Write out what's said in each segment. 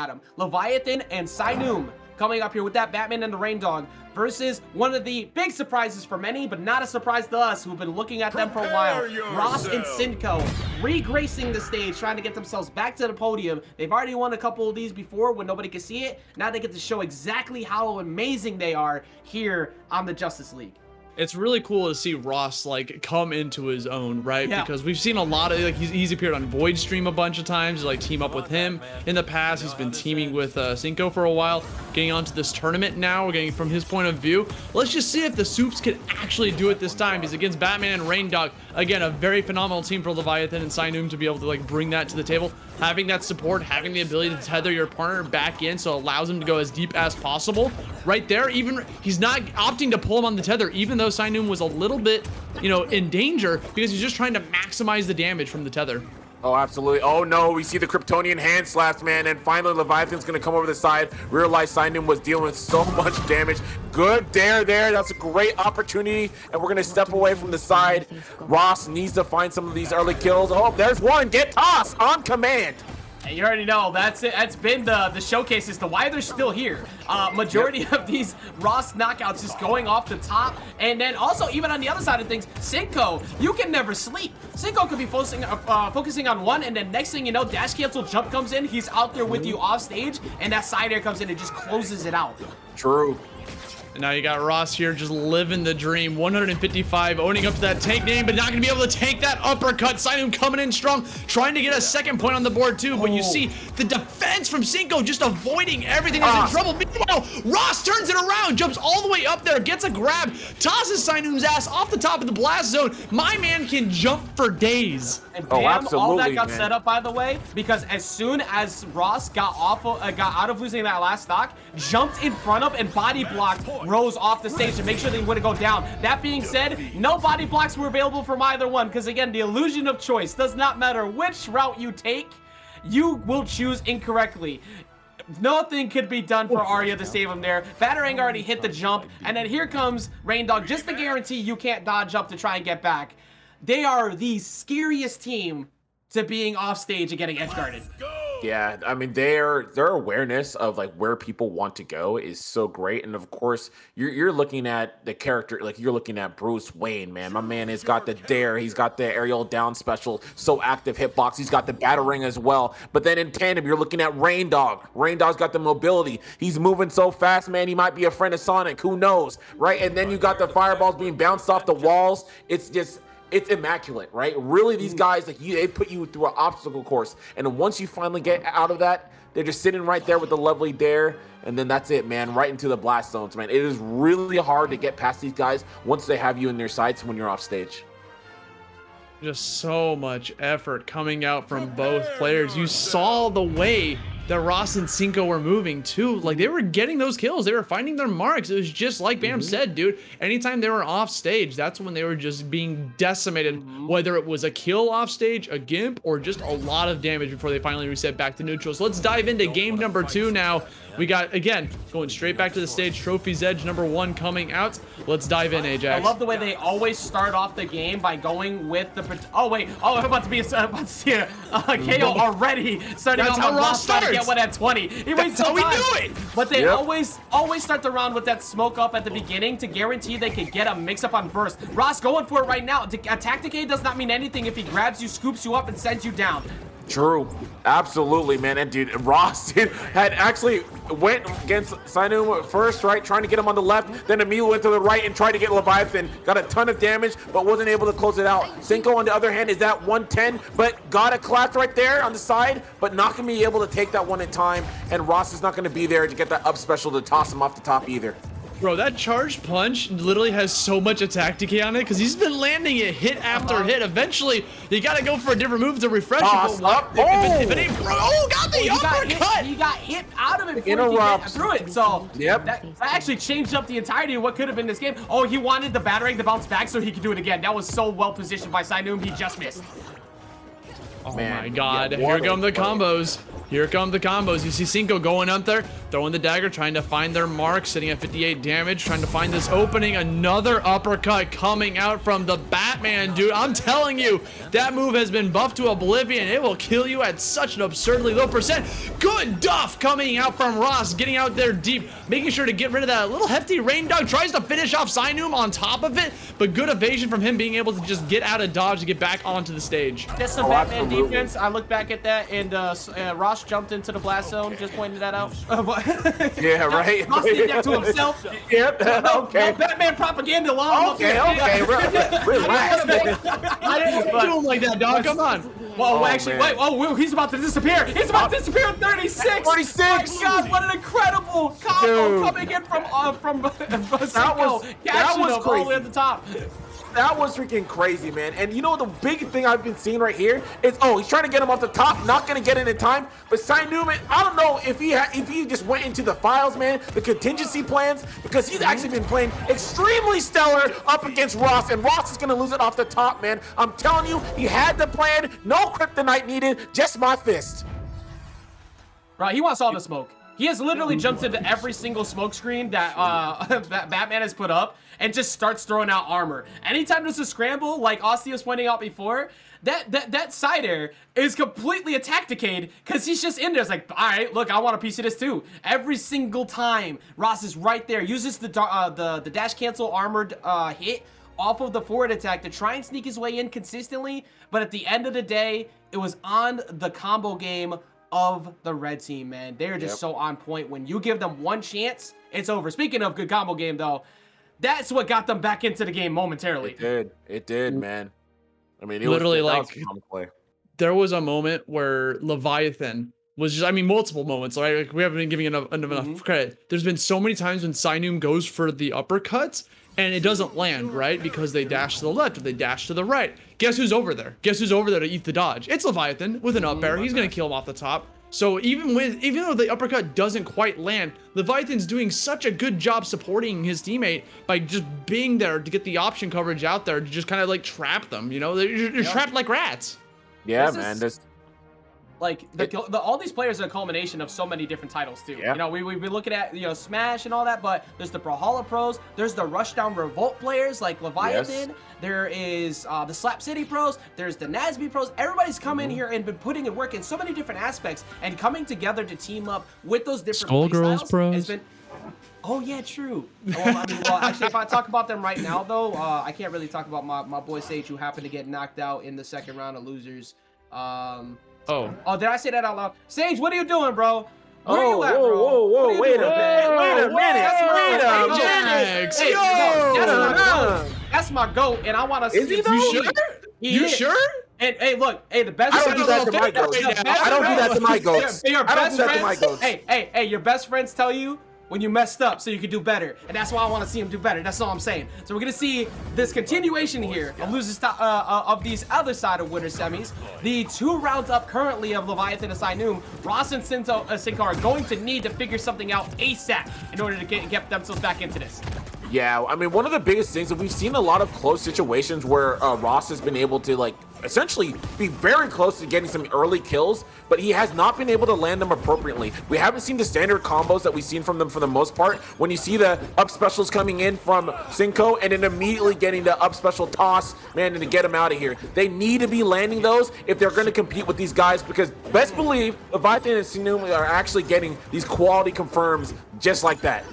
Adam. Leviathan and Synume coming up here with that Batman and the Reindog versus one of the big surprises for many, but not a surprise to us who've been looking at them for a while. Ross and Synco regracing the stage, trying to get themselves back to the podium. They've already won a couple of these before when nobody could see it. Now they get to show exactly how amazing they are here on the Justice League it's really cool to see Ross like come into his own, right? Yeah. Because we've seen a lot of like he's, he's appeared on Void Stream a bunch of times, like team up with him in the past. He's been teaming with uh, Synco for a while, getting onto this tournament now. We're getting from his point of view. Let's just see if the Soups can actually do it this time. He's against Batman and Reindog. Again, a very phenomenal team for Leviathan and Synume to be able to like bring that to the table. Having that support, having the ability to tether your partner back in so it allows him to go as deep as possible. Right there, even he's not opting to pull him on the tether, even though Synume was a little bit, you know, in danger because he's just trying to maximize the damage from the tether. Oh, absolutely. Oh, no. We see the Kryptonian hand slaps, man. And finally, Leviathan's going to come over the side. Realize Synume was dealing with so much damage. Good dare there. That's a great opportunity. And we're going to step away from the side. Ross needs to find some of these early kills. Oh, there's one. Get tossed on command. And you already know that's it. That's been the the showcase as to why they're still here. Uh, majority yep. of these Ross knockouts just going off the top, and then also even on the other side of things, Synco, you can never sleep. Synco could be focusing uh, uh, focusing on one, and then next thing you know, dash cancel jump comes in. He's out there with you off stage, and that side air comes in and just closes it out. True. And now you got Ross here just living the dream. 155 owning up to that tank name, but not going to be able to take that uppercut. Synume coming in strong, trying to get a second point on the board too. But you oh. see the defense from Synco just avoiding everything that's in ah. trouble. Meanwhile, Ross turns it around, jumps all the way up there, gets a grab, tosses Synume's ass off the top of the blast zone. My man can jump for days. And oh, damn, all that got man. set up, by the way, because as soon as Ross got off, uh, got out of losing that last stock, jumped in front of and body blocked Rose off the stage to make sure they wouldn't go down. That being said, no body blocks were available from either one, because again, the illusion of choice does not matter which route you take, you will choose incorrectly. Nothing could be done for Arya to save him there. Batarang oh, already hit the jump, and then here comes Reindog just to guarantee you can't dodge up to try and get back. They are the scariest team to being off stage and getting edge guarded. Yeah, I mean their their awareness of like where people want to go is so great, and of course you're you're looking at the character like you're looking at Bruce Wayne, man. My man has got the dare, he's got the aerial down special, so active hitbox, he's got the batarang as well. But then in tandem, you're looking at Reindog. Rain Dog's got the mobility, he's moving so fast, man. He might be a friend of Sonic, who knows, right? And then you got the fireballs being bounced off the walls. It's just it's immaculate, right? Really, these mm. guys like you, they put you through an obstacle course, and once you finally get out of that, they're just sitting right there with the lovely dare, and then that's it, man. Right into the blast zones, man. It is really hard to get past these guys once they have you in their sights when you're off stage. Just so much effort coming out from both players. You saw the way that Ross and Synco were moving too. Like they were getting those kills. They were finding their marks. It was just like Bam mm -hmm. said, dude. Anytime they were off stage, that's when they were just being decimated. Mm -hmm. Whether it was a kill off stage, a gimp, or just a lot of damage before they finally reset back to neutral. So let's dive into game number two now. We got, again, going straight back to the stage, Trophy's Edge number one coming out. Let's dive in, Ajax. I love the way they always start off the game by going with the... Oh, wait. Oh, I'm about to be... I'm about to see a, uh, KO already starting That's how Ross starts. to get one at 20. He That's how we do it. But they yep. always always start the round with that smoke up at the beginning to guarantee they can get a mix-up on burst. Ross going for it right now. Attack decay does not mean anything if he grabs you, scoops you up, and sends you down. True. Absolutely, man. And dude, Ross dude, had actually went against Synume first, right? Trying to get him on the left. Then Emil went to the right and tried to get Leviathan. Got a ton of damage, but wasn't able to close it out. Synco, on the other hand, is at 110, but got a collapse right there on the side, but not going to be able to take that one in time. And Ross is not going to be there to get that up special to toss him off the top either. Bro, that charged punch literally has so much attack decay on it because he's been landing it hit after uh -huh. hit. Eventually, you got to go for a different move to refresh Toss it. Up. If, oh. If, it, if, it, ain't bro, oh, got the oh, uppercut. He got hit out of it before Interrupt. he through it. So yep. that, that, actually changed up the entirety of what could have been this game. Oh, he wanted the batarang to bounce back so he could do it again. That was so well positioned by Synume. He just missed. Oh Man, my god. Yeah, Here come the combos. Here come the combos. You see Synco going up there, throwing the dagger, trying to find their mark, sitting at 58 damage, trying to find this opening. Another uppercut coming out from the Batman, dude. I'm telling you, that move has been buffed to oblivion. It will kill you at such an absurdly low percent. Good duff coming out from Ross, getting out there deep, making sure to get rid of that little hefty Reindog. Tries to finish off Synume on top of it, but good evasion from him being able to just get out of dodge to get back onto the stage. That's some oh, Batman absolutely. defense. I look back at that, and uh, uh, Ross Josh jumped into the blast zone. Just pointed that out. yeah, right. Ross did that to himself. Yep. No, okay. No Batman propaganda long. Okay. Okay. Relax. I didn't do him like that, dog. Come on. Whoa, oh, actually, man. wait. Oh, he's about to disappear. He's about to disappear in 36. 46. My God, what an incredible combo Dude. coming in from uh, from That was that was crazy. all the way at the top that was freaking crazy, man. And you know the big thing I've been seeing right here is oh he's trying to get him off the top, not gonna get it in time. But Synume, I don't know if he if he just went into the files, man, the contingency plans, because he's mm-hmm. actually been playing extremely stellar up against Ross, and Ross is gonna lose it off the top, man. I'm telling you, he had the plan, no kryptonite needed, just my fist. Right, he wants all the smoke. He has literally jumped into every single smokescreen that uh, that Batman has put up and just starts throwing out armor. Anytime there's a scramble, like Austin was pointing out before, that that that side air is completely a tacticade because he's just in there. It's like, all right, look, I want a piece of this too. Every single time, Ross is right there. Uses the uh, the the dash cancel armored uh, hit off of the forward attack to try and sneak his way in consistently. But at the end of the day, it was on the combo game of the red team, man. They're just yep. so on point. When you give them one chance, it's over. Speaking of good combo game, though, that's what got them back into the game momentarily. It did. It did, man. I mean, literally was, like there was a moment where Leviathan was just, I mean, multiple moments, right? Like, we haven't been giving enough, enough mm-hmm. credit. There's been so many times when Synume goes for the uppercuts and it doesn't land, right? Because they dash to the left or they dash to the right. Guess who's over there? Guess who's over there to eat the dodge? It's Leviathan with an up air. He's gonna kill him off the top. So even with even though the uppercut doesn't quite land, Leviathan's doing such a good job supporting his teammate by just being there to get the option coverage out there to just kind of like trap them. You know, they're, you're yep. trapped like rats. Yeah, this man. Is, this like the, the, all these players are a culmination of so many different titles too. Yeah. You know, we we've been looking at you know Smash and all that, but there's the Brawlhalla pros, there's the Rushdown Revolt players like Leviathan, yes. there is uh, the Slap City pros, there's the Nasby pros. Everybody's come mm-hmm. in here and been putting in work in so many different aspects and coming together to team up with those different Skullgirls pros. Been, Oh yeah, true. Well, I mean, well, actually, if I talk about them right now, though, uh, I can't really talk about my, my boy Sage, who happened to get knocked out in the second round of losers. Um, Oh. Oh, did I say that out loud? Sage, what are you doing, bro? Where oh, you at, whoa, bro? whoa, whoa, wait a minute, wait a minute, wait a minute. Hey, that's, my that's my goat, and I want to see. Is he You sure? you sure? And hey, look, hey, the best. I don't do that to my goats. I don't do that to my goats. I don't do that to my goats. Hey, hey, hey, your best friends tell you when you messed up so you could do better. And that's why I want to see him do better. That's all I'm saying. So we're going to see this continuation here of losers uh, uh, of these other side of winter semis. The two rounds up currently of Leviathan and Synume, Ross and Sinto, uh, Synco are going to need to figure something out ASAP in order to get, get themselves back into this. Yeah, I mean, one of the biggest things that we've seen a lot of close situations where uh, Ross has been able to like essentially be very close to getting some early kills, but he has not been able to land them appropriately. We haven't seen the standard combos that we've seen from them for the most part. When you see the up specials coming in from Synco and then immediately getting the up special toss, man, and to get him out of here. They need to be landing those if they're going to compete with these guys because best believe Leviathan and Synume are actually getting these quality confirms just like that.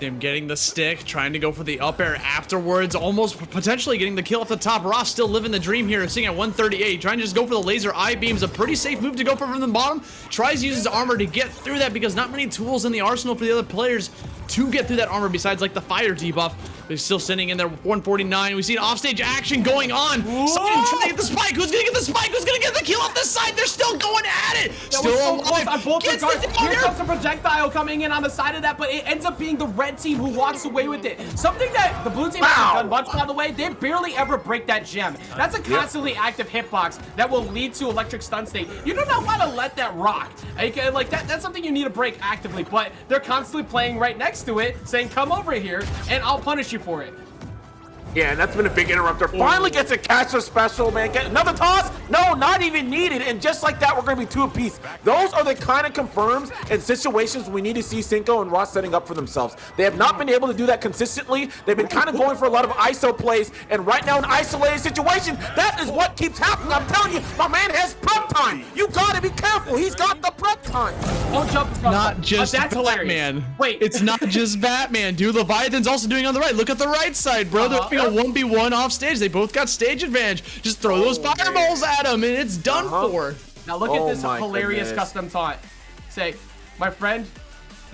Him getting the stick, trying to go for the up air afterwards, almost potentially getting the kill off the top. Ross still living the dream here, sitting at 138, trying to just go for the laser eye beams. A pretty safe move to go for from the bottom. Tries to use his armor to get through that because not many tools in the arsenal for the other players to get through that armor besides like the fire debuff. He's still sitting in there with 149. We see an offstage action going on. Someone trying to get the spike. Who's gonna get the spike? Who's gonna get the kill off this side? They're still going at it. That still so alive. On both Gets regards. Here comes a projectile coming in on the side of that, but it ends up being the red team who walks away with it. Something that the blue team wow. hasn't done much, by the way. They barely ever break that gem. That's a constantly yep. active hitbox that will lead to electric stun state. You do not want to let that rock. Uh, like that, that's something you need to break actively, but they're constantly playing right next to it, saying, come over here, and I'll punish you for it. Yeah, and that's been a big interrupter. Finally gets a catcher special, man. Get another toss? No, not even needed. And just like that, we're going to be two apiece. Those are the kind of confirms and situations we need to see Synco and Ross setting up for themselves. They have not been able to do that consistently. They've been kind of going for a lot of ISO plays. And right now, in isolated situation, that is what keeps happening. I'm telling you, my man has prep time. You got to be careful. He's got the prep time. Don't jump. Not just oh, that's Batman. Hilarious. Wait. It's not just Batman, dude. Leviathan's also doing on the right. Look at the right side, bro. Uh -huh. They're doing a 1v1 off stage. They both got stage advantage. Just throw oh, those fireballs man. at him, and it's done uh -huh. for. Now look oh, at this hilarious goodness. custom taunt. Say, my friend,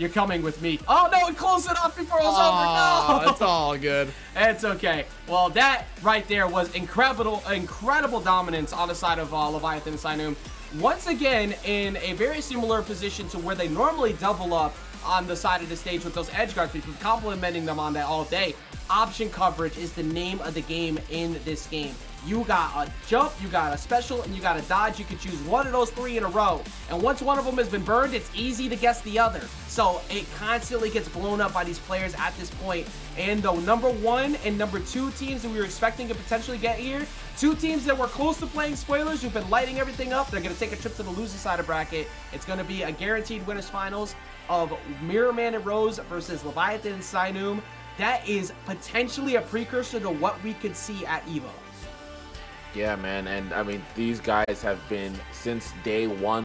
you're coming with me. Oh, no, close it off before it's over. No. It's all good. It's okay. Well, that right there was incredible, incredible dominance on the side of uh, Leviathan and Synume. Once again, in a very similar position to where they normally double up on the side of the stage with those edge guards. We've been complimenting them on that all day. Option coverage is the name of the game in this game. You got a jump, you got a special, and you got a dodge. You can choose one of those three in a row. And once one of them has been burned, it's easy to guess the other. So it constantly gets blown up by these players at this point. And the number one and number two teams that we were expecting to potentially get here, two teams that were close to playing spoilers, who've been lighting everything up, they're going to take a trip to the losing side of bracket. It's going to be a guaranteed winners finals of Mirror Man and Rose versus Leviathan and Synume. That is potentially a precursor to what we could see at EVO. Yeah, man. And I mean, these guys have been since day one